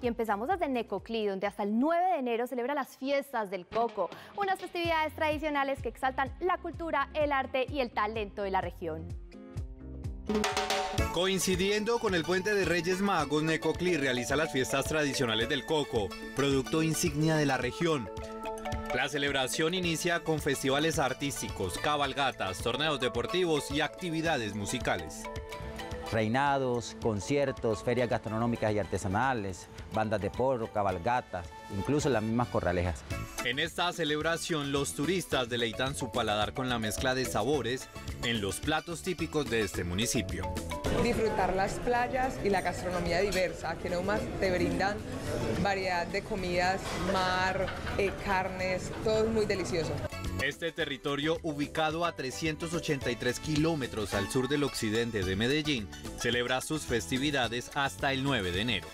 y empezamos desde Necoclí, donde hasta el 9 de enero celebra las fiestas del coco, unas festividades tradicionales que exaltan la cultura, el arte y el talento de la región. Coincidiendo con el puente de Reyes Magos, Necoclí realiza las fiestas tradicionales del coco, producto insignia de la región. La celebración inicia con festivales artísticos, cabalgatas, torneos deportivos y actividades musicales. Reinados, conciertos, ferias gastronómicas y artesanales, bandas de porro, cabalgatas, incluso las mismas corralejas. En esta celebración los turistas deleitan su paladar con la mezcla de sabores en los platos típicos de este municipio. Disfrutar las playas y la gastronomía diversa, que no más te brindan variedad de comidas, mar, eh, carnes, todo es muy delicioso. Este territorio, ubicado a 383 kilómetros al sur del occidente de Medellín, celebra sus festividades hasta el 9 de enero.